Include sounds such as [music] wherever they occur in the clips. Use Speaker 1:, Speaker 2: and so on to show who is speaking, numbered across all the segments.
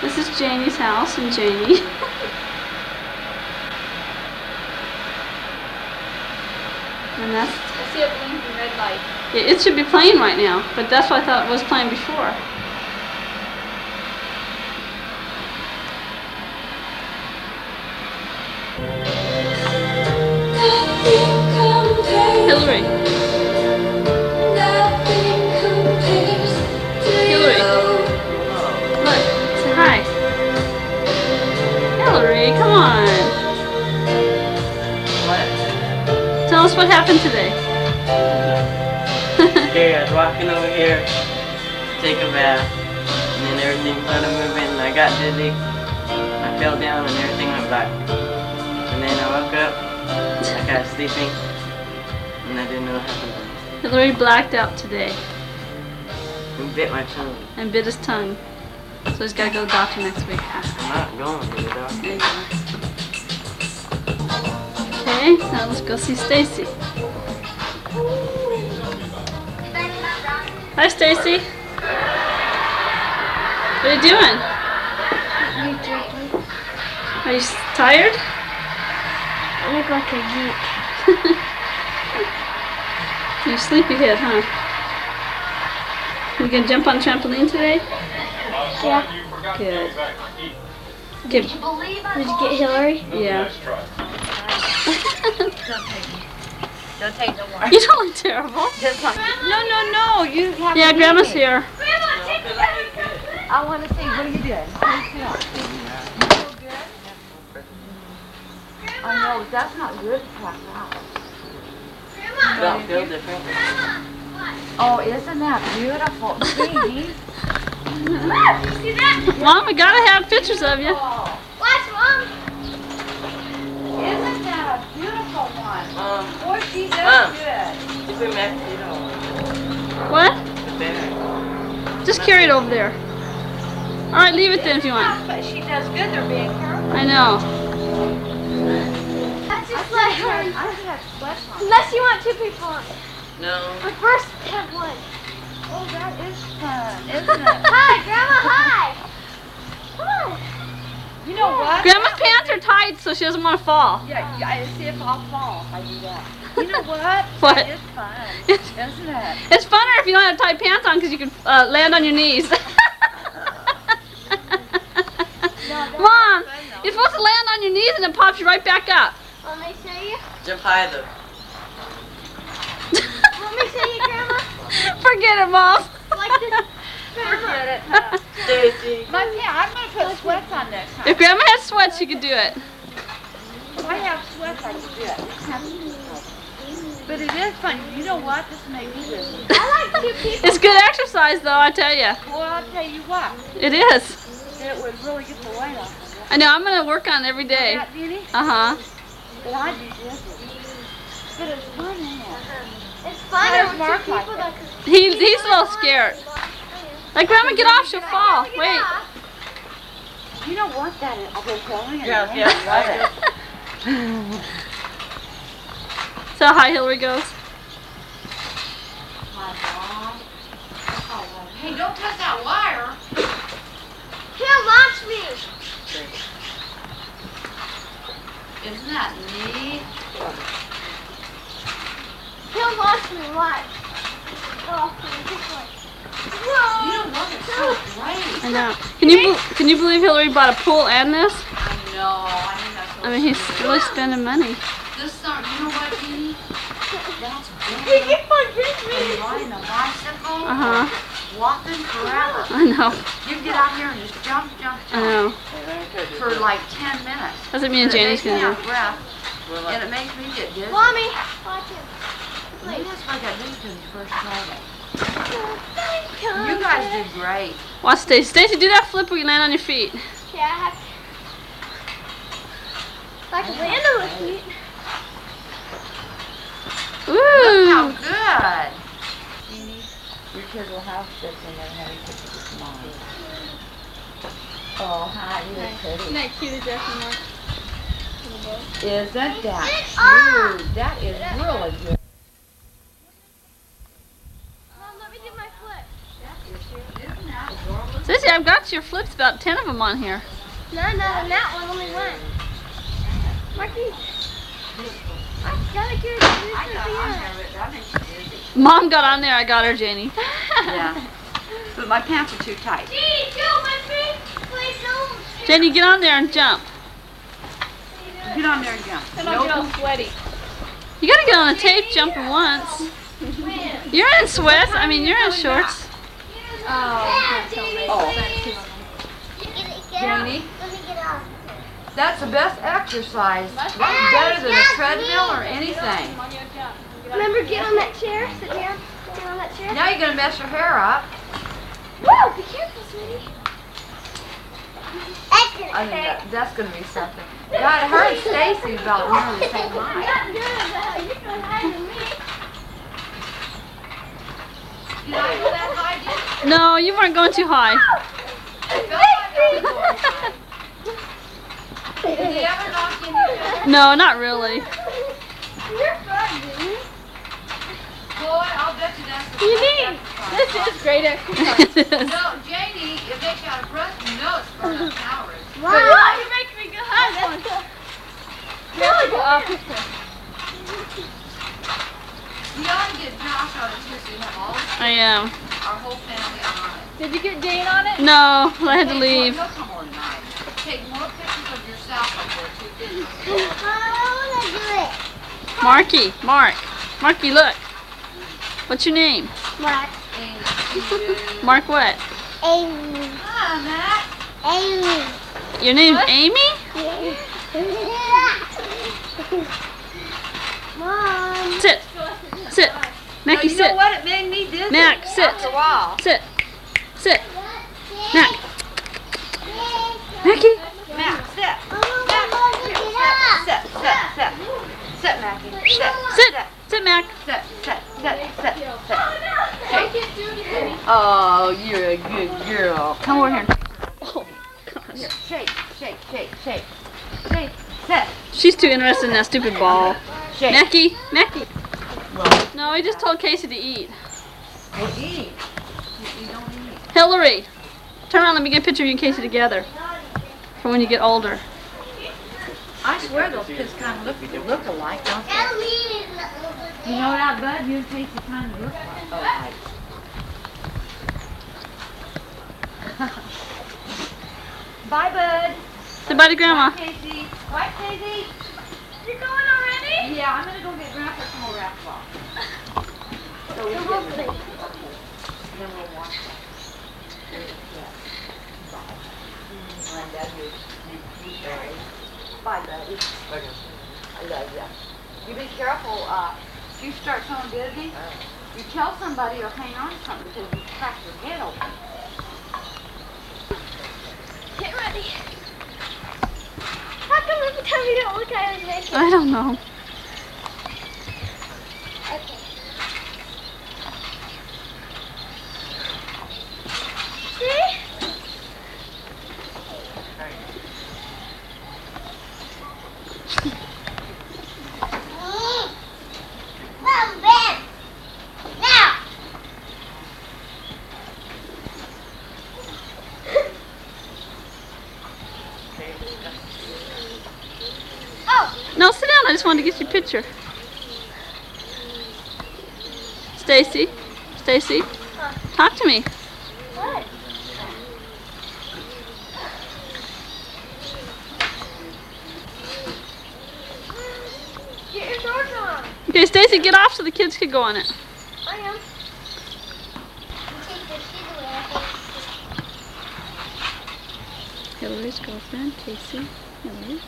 Speaker 1: This is Janie's house and Janie. [laughs] and that's
Speaker 2: I see a blinking red light.
Speaker 1: it, it should be playing right now, but that's what I thought it was playing before. Hillary.
Speaker 3: What?
Speaker 1: Tell us what happened today. [laughs]
Speaker 3: Okay, I was walking over here take a bath, and then everything started moving, and I got dizzy. I fell down, and everything went black. And then I woke up, I got sleeping, and I didn't know what happened.
Speaker 1: Hillary blacked out today
Speaker 3: It bit my tongue.
Speaker 1: and bit his tongue. So he's got to go to the doctor next week.
Speaker 3: I'm not going to the doctor.
Speaker 1: There you go. Okay, now let's go see Stacy. Hi, Stacy. What are you doing? Are you tired?
Speaker 2: I look like a geek. [laughs]
Speaker 1: You're sleepyhead, huh? You gonna jump on trampoline today?
Speaker 2: Yeah.
Speaker 1: Good. Good.
Speaker 2: Did you get Hillary?
Speaker 1: Yeah. [laughs]
Speaker 4: Don't take no more.
Speaker 1: you don't look terrible. [laughs]
Speaker 4: Just like, no, no, no. You have
Speaker 1: Yeah,
Speaker 4: to
Speaker 1: Grandma's
Speaker 4: eat it.
Speaker 1: here.
Speaker 4: I want to see. What are you doing? Please sit down. You feel good? I know. That's not good to pass out.
Speaker 3: I don't feel different.
Speaker 4: Oh, isn't that beautiful? [laughs] See?
Speaker 1: Mom, we gotta have pictures of you.
Speaker 4: Oh,
Speaker 2: Watch, Mom.
Speaker 4: isn't that a beautiful one?
Speaker 3: Um,
Speaker 4: Boy, she does good.
Speaker 3: if we met, you know,
Speaker 1: What? Just carry it over there. All right, leave it then if you want.
Speaker 4: But she does good. They're being careful.
Speaker 1: I know.
Speaker 2: That's just like her.
Speaker 4: I have sweats on.
Speaker 2: Unless you want two people on it.
Speaker 3: No.
Speaker 2: But first, have one.
Speaker 4: Oh, that is fun, isn't it? [laughs]
Speaker 2: Hi, Grandma, hi. Come on.
Speaker 4: You know what?
Speaker 1: Grandma's pants are tight, so she doesn't want to fall.
Speaker 4: Yeah, yeah, I see if I'll fall if I do that. You know [laughs] what?
Speaker 1: What?
Speaker 4: That is fun, [laughs] isn't it?
Speaker 1: It's funner if you don't have tight pants on because you can uh, land on your knees. [laughs] Mom, you're supposed to land on your knees and it pops you right back up.
Speaker 2: Let me show you.
Speaker 3: Jump high though.
Speaker 2: Let me show you, Grandma.
Speaker 1: Forget it, Mom.
Speaker 2: Like this. Grandma.
Speaker 4: Forget it. huh?
Speaker 3: Stacy.
Speaker 4: My, yeah, I'm gonna put sweats on next time.
Speaker 1: If Grandma had sweats, she could do it.
Speaker 4: If I have sweats, I can do it. But it is fun. You know what? This makes me busy.
Speaker 2: I like two people.
Speaker 1: It's good exercise, though, I tell you.
Speaker 4: Well, I'll tell you what.
Speaker 1: It is.
Speaker 4: It would really get the weight off.
Speaker 1: I know, I'm going to work on it every day. Uh-huh.
Speaker 4: But I do this. But it's fun, isn't it?
Speaker 2: It's fun
Speaker 4: There's
Speaker 2: with
Speaker 4: Mark
Speaker 2: two
Speaker 4: like
Speaker 2: people
Speaker 4: that.
Speaker 2: that
Speaker 1: He, he's a little scared. Like, Grandma, get off, she'll fall. Wait.
Speaker 4: You know what that is? I've been telling you.
Speaker 3: Yeah, yeah, I love it.
Speaker 1: So how Hillary goes.
Speaker 4: My mom. Oh, hey, don't touch that wire.
Speaker 2: Here, launch me.
Speaker 4: Isn't that neat?
Speaker 2: He'll launch me. Watch. Oh, this way.
Speaker 4: You
Speaker 2: Whoa.
Speaker 4: know what? It's so great.
Speaker 1: I know. Can you can you believe Hillary bought a pool and this?
Speaker 4: I know. I think that's
Speaker 1: I mean, he's
Speaker 4: sweet.
Speaker 1: really spending money.
Speaker 4: This summer, you know what, Jeannie? That's
Speaker 2: He
Speaker 4: good.
Speaker 2: keep on hitting
Speaker 4: And
Speaker 2: me.
Speaker 4: riding a bicycle,
Speaker 1: Uh huh.
Speaker 4: walking forever.
Speaker 1: I know.
Speaker 4: You get out here and just jump, jump, jump.
Speaker 1: I know.
Speaker 4: for like 10 minutes.
Speaker 1: That's what me and Janie's gonna
Speaker 4: out
Speaker 1: do.
Speaker 4: breath, and it makes me get dizzy.
Speaker 2: Mommy, watch him.
Speaker 4: Maybe that's why I got dizzy when you first tried it.
Speaker 2: You
Speaker 4: You guys did great.
Speaker 1: Watch Stacy. Stacy, do that flip where you land on your feet.
Speaker 2: Yeah, I have. Like land on my feet.
Speaker 4: Look how
Speaker 1: Ooh.
Speaker 4: good. Jeannie, your kids will have this and they're having pictures of mine. Oh, hi, you're pretty.
Speaker 1: that cute as that
Speaker 4: Isn't that
Speaker 2: Ah!
Speaker 4: cute? That is really good.
Speaker 2: Mom, let me do my flip.
Speaker 4: Isn't that adorable?
Speaker 1: Stacy, I've got watch your flips, about 10 of them on here.
Speaker 2: No, no, and that one only one. Marky. I gotta get
Speaker 4: I got on there, but that makes you.
Speaker 1: Mom got on there, I got her, Janie. [laughs]
Speaker 4: Yeah. But my pants are too tight.
Speaker 2: Gee, go, my feet. Please don't.
Speaker 1: Jenny, get on there and jump.
Speaker 4: Get on there and jump.
Speaker 1: all sweaty. You gotta get on the tape jumping once. You're in sweats. I mean, you're in shorts.
Speaker 2: Oh,
Speaker 4: Oh.
Speaker 2: Jamie. Let me get off.
Speaker 4: That's the best exercise. Better than a treadmill or anything.
Speaker 2: Remember, get on that chair. Sit down. Get on that chair.
Speaker 4: Now you're gonna mess your hair up.
Speaker 2: Whoa, be careful, sweetie.
Speaker 4: I think that, that's gonna be something. God, her and Stacy about nearly the same [laughs] height.
Speaker 2: Not good, though. You're going higher than me.
Speaker 4: Did I go that high, Jen?
Speaker 1: No, you weren't going too high.
Speaker 4: Did ever knock you in?
Speaker 1: No, not really.
Speaker 2: You're fun, dude.
Speaker 4: Boy, I'll bet you that's the best
Speaker 2: need.
Speaker 4: exercise.
Speaker 2: This is great exercise. [laughs]
Speaker 4: No, Janie, if they got a breath, you know it's burning calories.
Speaker 2: Wow. you make me go high. That's cool.
Speaker 1: Really go up with
Speaker 4: You ought to get Josh on it too, so you have all,
Speaker 1: I am.
Speaker 4: our whole family on it.
Speaker 2: Did you get Jane on it?
Speaker 1: No, [laughs] I had to leave.
Speaker 4: He'll come on tonight. Take more pictures of yourself up there too. didn't you? [laughs]
Speaker 2: I want to.
Speaker 1: Marky, Mark. Marky, look. What's your name?
Speaker 4: Mark.
Speaker 1: Mark what?
Speaker 2: Amy.
Speaker 4: Hi, Matt.
Speaker 2: Amy.
Speaker 1: Your name's Amy? [laughs]
Speaker 2: Mom.
Speaker 1: Sit. Sit. Mackie,
Speaker 4: you know
Speaker 1: sit.
Speaker 4: what? It made me dizzy.
Speaker 1: Mac, sit.
Speaker 4: After a while.
Speaker 1: Sit. Sit. Mac. Mackie.
Speaker 4: Mac, sit. Sit, sit, sit. Sit, Mackie. Sit,
Speaker 1: Sit. Sit, Mac.
Speaker 4: sit, sit, sit, sit, sit.
Speaker 2: I can't do anything.
Speaker 4: Oh, you're a good girl.
Speaker 1: Come over here. Oh, gosh.
Speaker 4: Shake, shake, shake, shake. Shake, sit,
Speaker 1: She's too interested in that stupid ball.
Speaker 4: shake.
Speaker 1: Mackie. Mackie. No, he just told Casey to eat.
Speaker 4: Well, eat. You don't eat.
Speaker 1: Hillary. Turn around. Let me get a picture of you and Casey together. For when you get older.
Speaker 4: I swear those kids kind of look look alike, don't they? You know that, Bud? You and Casey kind of look alike. [laughs] Bye, Bud.
Speaker 1: Say bye to Grandma.
Speaker 4: Bye, Casey. Bye, Casey.
Speaker 2: You're going already?
Speaker 4: Yeah, I'm gonna go get Grandpa some more racquetball. So we can, then we'll watch it. Linda, you, you, you Barry. Bye, buddy. I love you. You be careful, uh, if you start feeling dizzy, you tell somebody or hang on to something because you crack your head open.
Speaker 2: Get ready. How come every time you don't look at it, it it?
Speaker 1: I don't know. No, sit down. I just wanted to get your picture. Stacy. Stacy. Talk to me.
Speaker 2: what? Get your shorts on.
Speaker 1: Okay, Stacy, get off so the kids could go on it.
Speaker 2: I am. Take the shoes away. I think.
Speaker 1: Hillary's girlfriend, Casey. Hillary.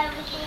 Speaker 2: everything.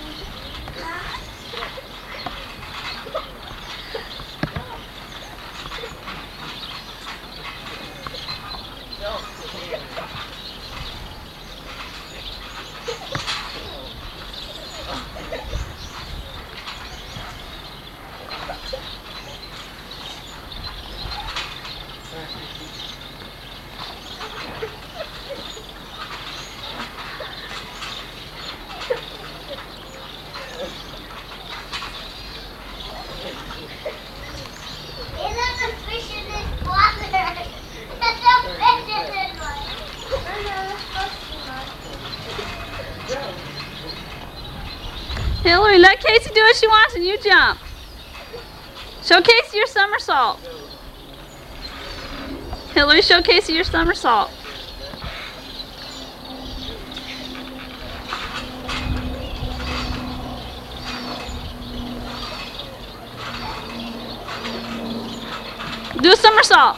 Speaker 2: Hillary, let Casey do what she wants and you jump. Show Casey your somersault. Hillary, show Casey your somersault. Do a somersault.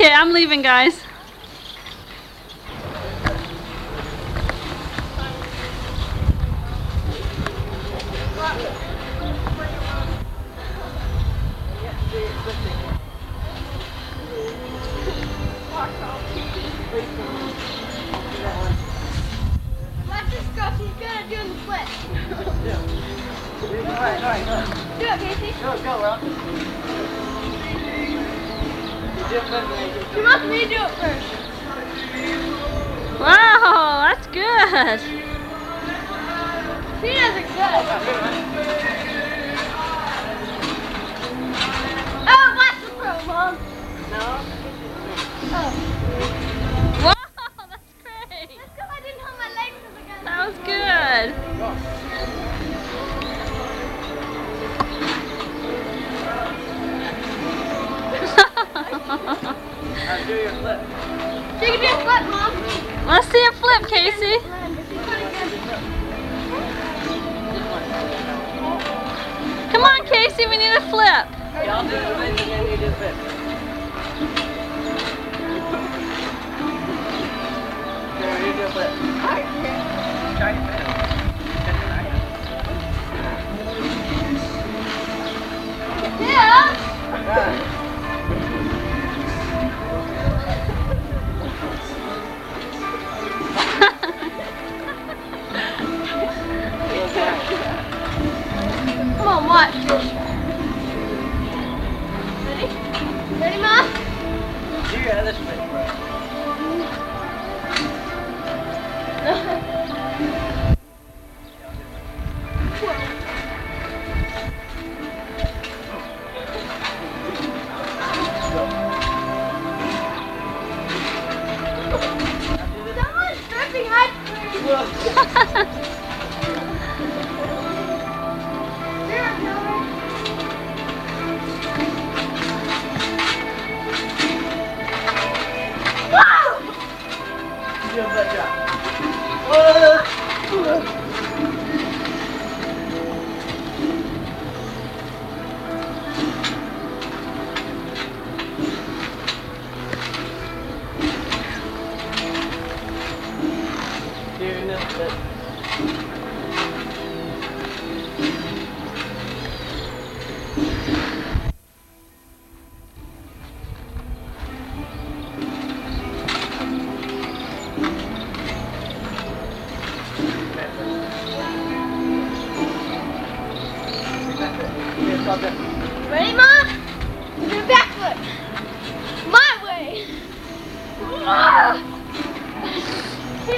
Speaker 2: Okay, I'm leaving, guys.
Speaker 3: She doesn't
Speaker 2: exist.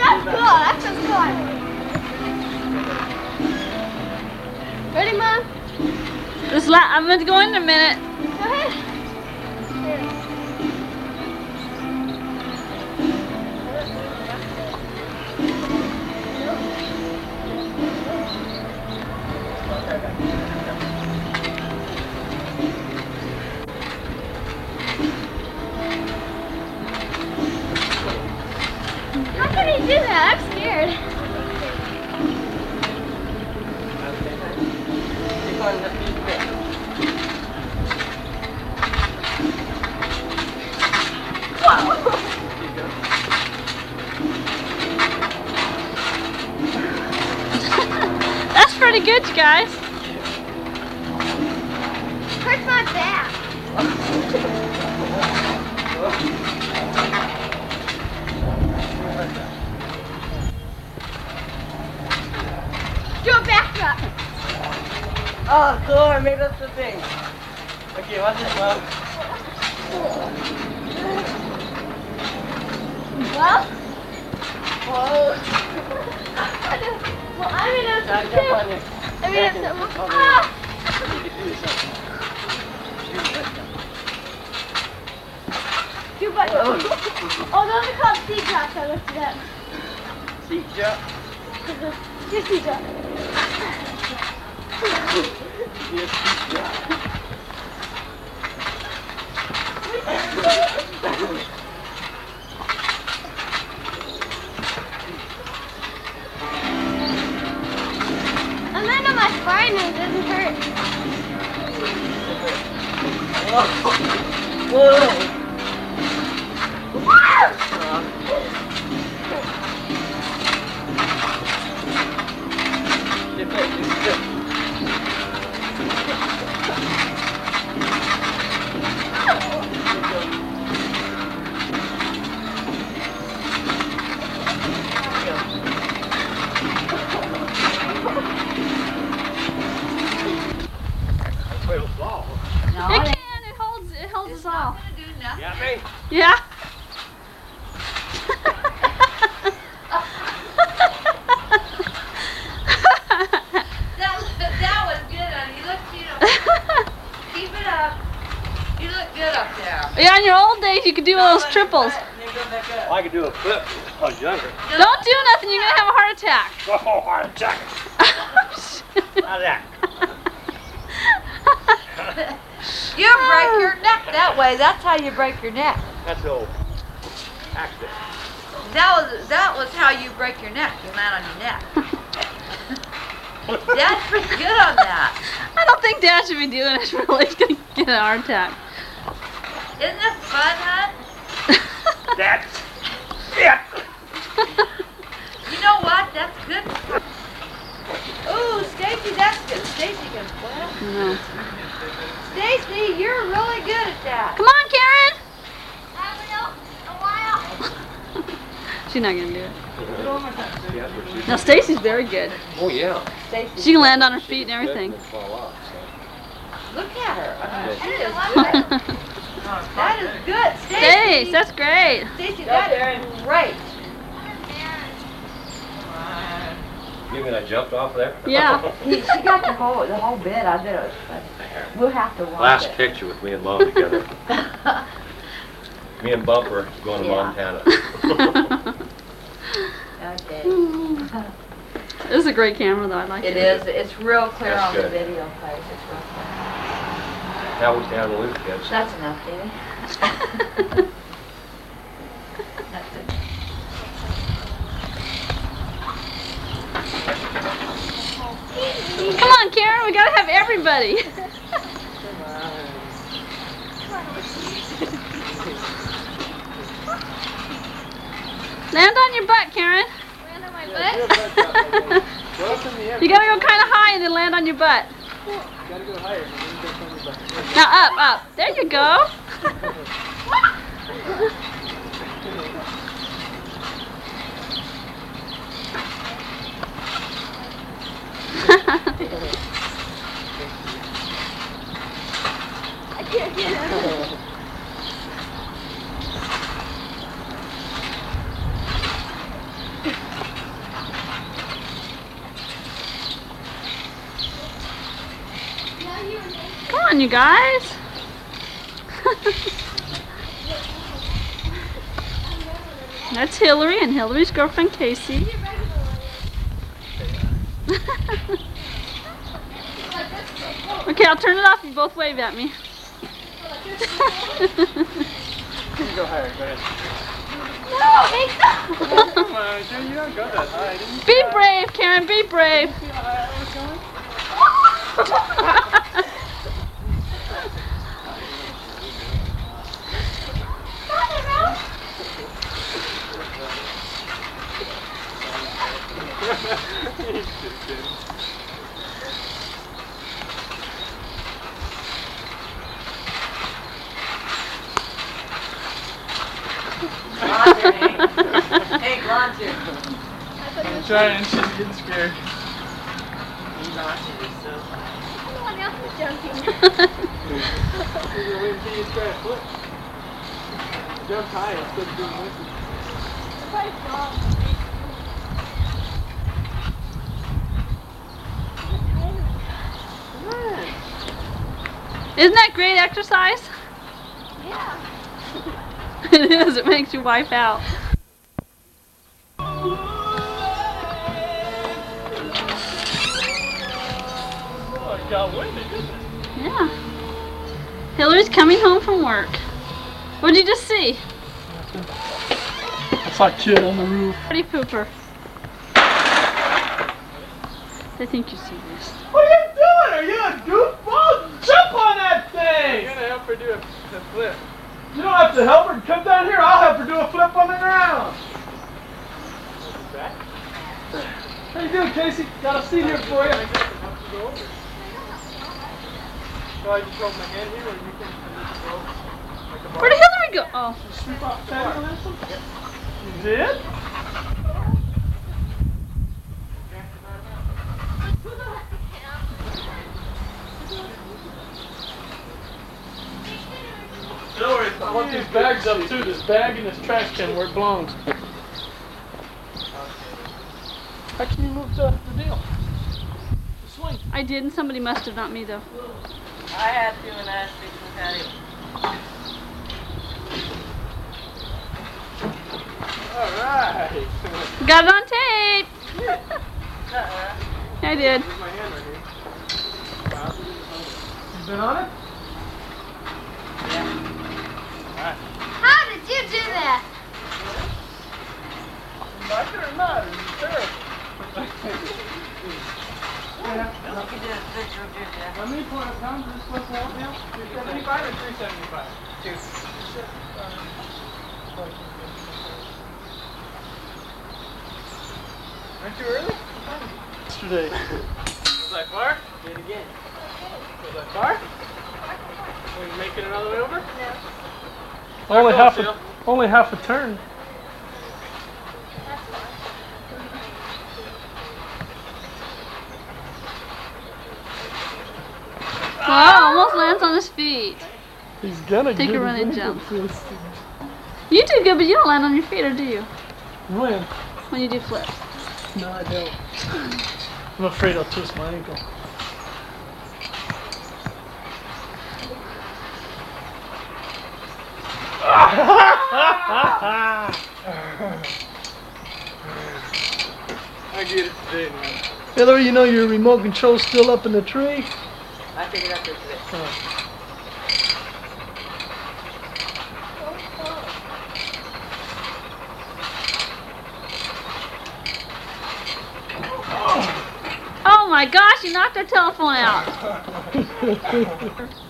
Speaker 2: That's cool. That's
Speaker 3: just cool. Ready, Mom?
Speaker 2: This let, I'm going to go in a minute. pretty good, you guys.
Speaker 3: My back. Do a back. Oh, cool, I made up the thing. Okay, watch this, Mom.
Speaker 2: Well? Whoa. [laughs] well, I'm in a
Speaker 3: Try to jump on it.
Speaker 2: I'm in a ah! Two buttons. [laughs] Oh, those are called seat drops. I looked it up.
Speaker 3: Seat jump.
Speaker 2: Your seat drop.
Speaker 3: Yes, seat jump. [laughs] [laughs]
Speaker 2: on and it doesn't hurt.
Speaker 3: Whoa. Dip it, dip it.
Speaker 1: It can. It holds. It holds us all.
Speaker 3: Yeah, me.
Speaker 1: Yeah. [laughs]
Speaker 4: That, was- that was good, honey. You look, you keep it up. You look good up there.
Speaker 1: yeah. In your old days, you could do all those triples.
Speaker 3: Then go back up.
Speaker 5: I could do a flip when I was younger.
Speaker 1: Don't do nothing. You're gonna have a heart attack. [laughs]
Speaker 5: Oh, heart attack. [laughs] How's that?
Speaker 4: You break your neck that way. That's how you break your neck.
Speaker 5: That's old. Accident.
Speaker 4: That was that was how you break your neck. You land on your neck. [laughs] Dad's pretty good on that.
Speaker 1: I don't think Dad should be doing it. Really, he's gonna get an heart attack.
Speaker 4: Isn't it fun, huh?
Speaker 5: That's it.
Speaker 4: You know what? That's good. Ooh, Stacy, that's good. Stacy can flip.
Speaker 1: no.
Speaker 4: Stacy, you're really good at that.
Speaker 1: Come on, Karen.
Speaker 2: I don't know. A while. [laughs]
Speaker 1: She's not gonna do it.
Speaker 5: Yeah, that's what she-
Speaker 1: Now Stacy's very good.
Speaker 5: Oh, yeah.
Speaker 4: Stacy,
Speaker 1: She can land on her feet and everything.
Speaker 5: Off, so.
Speaker 4: look at her.
Speaker 5: Yeah.
Speaker 4: She is good. That is good.
Speaker 1: Stace,
Speaker 4: Stacy,
Speaker 1: that's great.
Speaker 4: Stacy, that is great.
Speaker 5: You mean I jumped off there?
Speaker 1: Yeah. [laughs]
Speaker 4: He, she got the whole the whole bit. I did it. We'll have to watch
Speaker 5: Last
Speaker 4: it.
Speaker 5: picture with me and Mom together. [laughs] me and Bumper going to
Speaker 4: Yeah.
Speaker 5: Montana. [laughs]
Speaker 4: Okay.
Speaker 1: This is a great camera though. I like
Speaker 4: It
Speaker 1: it.
Speaker 4: is. It's real clear
Speaker 5: That's
Speaker 4: on the video, place. It's real clear.
Speaker 5: How we stand with kids.
Speaker 4: That's enough, Davey. That's it.
Speaker 1: Come on, Karen. We gotta have everybody. [laughs] Land on your butt, Karen.
Speaker 2: Land on my butt. [laughs]
Speaker 1: You gotta go kind of high and then land on your butt. Now up, up. There you go.
Speaker 2: I can't get
Speaker 1: Come on, you guys. That's Hillary and Hillary's girlfriend Casey. [laughs] okay, I'll turn it off. You both wave at me.
Speaker 5: Go higher, go ahead.
Speaker 2: No, Hank,
Speaker 5: Come on, you don't go that high.
Speaker 1: Be brave, Karen. Be brave. [laughs]
Speaker 5: see how high I was going?
Speaker 3: Launch her, Hank. Hank, launch her.
Speaker 5: I'm trying, she's getting scared.
Speaker 3: He launched it, so.
Speaker 2: else is jumping.
Speaker 5: You're gonna until you try a flip. Jump high instead of doing this.
Speaker 1: Isn't that great exercise?
Speaker 2: Yeah. [laughs]
Speaker 1: it is. It makes you wipe out.
Speaker 5: Oh, it got windy, didn't it?
Speaker 1: Yeah. Hillary's coming home from work. What'd you just see?
Speaker 5: I saw a kid on the roof.
Speaker 1: Party pooper. They think you're serious.
Speaker 5: What are you doing? Are you a goofball? Jump on that thing! You're gonna help her do a, a flip. You don't have to help her. Come down here. I'll help her do a flip on the ground. How you doing, Casey? Got a seat here for you. So I just hold my hand here, or you can just go like a
Speaker 1: Where did Hillary go? Oh.
Speaker 5: Sweep off the patio, Ransom? You did? I want these bags up too. This bag and this trash can where it belongs. How can you move the, the deal? The swing.
Speaker 1: I did, and somebody must have, not me though.
Speaker 3: I had to and I fixed the patio.
Speaker 5: Alright.
Speaker 1: Got it on tape.
Speaker 3: Uh-uh. [laughs]
Speaker 1: I did.
Speaker 5: my hand right here. You been on it?
Speaker 3: Yeah.
Speaker 2: How did you do that?
Speaker 5: Like it or not, it's terrible.
Speaker 3: You can do a switch real good, yeah.
Speaker 5: How many point pounds is this supposed to hold now? 275 or 375?
Speaker 3: Two.
Speaker 5: Aren't you early? Yesterday. Was that far?
Speaker 3: Do it again.
Speaker 5: Was that far? Are you making another way over?
Speaker 6: Only
Speaker 5: Only
Speaker 6: half
Speaker 5: half
Speaker 6: a, only half a turn.
Speaker 1: Oh, almost lands on his feet.
Speaker 6: He's gonna
Speaker 1: Take a
Speaker 6: his
Speaker 1: running jump.
Speaker 6: twisted.
Speaker 1: You do good, but you don't land on your feet, or do you?
Speaker 6: When?
Speaker 1: When you do flips.
Speaker 6: No, I don't. I'm afraid I'll twist my ankle.
Speaker 5: I get it today, man.
Speaker 6: Hillary, you know your remote control's still up in the tree?
Speaker 3: I figured out there today.
Speaker 1: Oh my gosh, you knocked our telephone out. [laughs]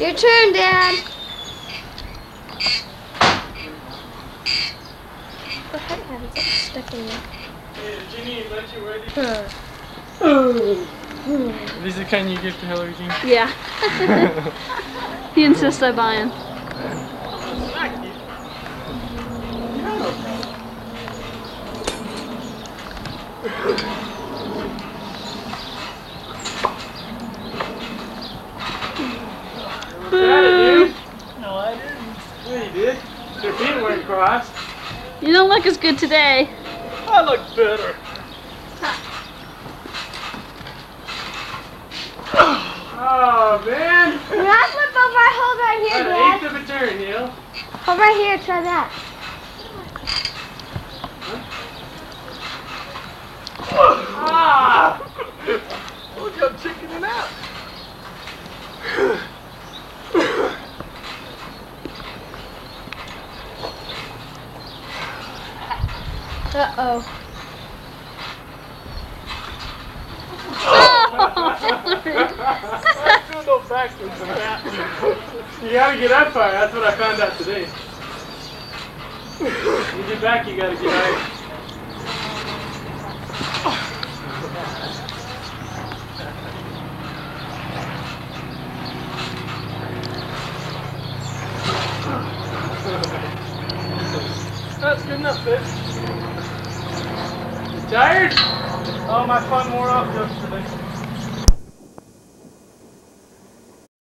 Speaker 2: Your turn, Dad. What happens? It's stuck in there.
Speaker 5: Hey, did Jeannie let you wear these?
Speaker 2: Huh.
Speaker 5: These are the kind you give to Hillary Jean? [laughs]
Speaker 1: Yeah. [laughs] he insists I buy him. Boo. [laughs]
Speaker 5: No, I didn't. Yeah, you did. Your feet.
Speaker 1: You don't look as good today.
Speaker 5: I look better. Oh, man.
Speaker 2: Now flip over, hold right here, Dad.
Speaker 5: eighth of a turn, Neil.
Speaker 2: Hold right here, try that.
Speaker 5: Ah! [laughs] Look, I'm chickening out.
Speaker 2: Uh-oh. Oh. [laughs]
Speaker 5: I feel no backwards that. You gotta get up far. That's what I found out today. You get back, you gotta get higher. That's good enough, bitch. You tired?
Speaker 6: Oh, my fun wore off yesterday.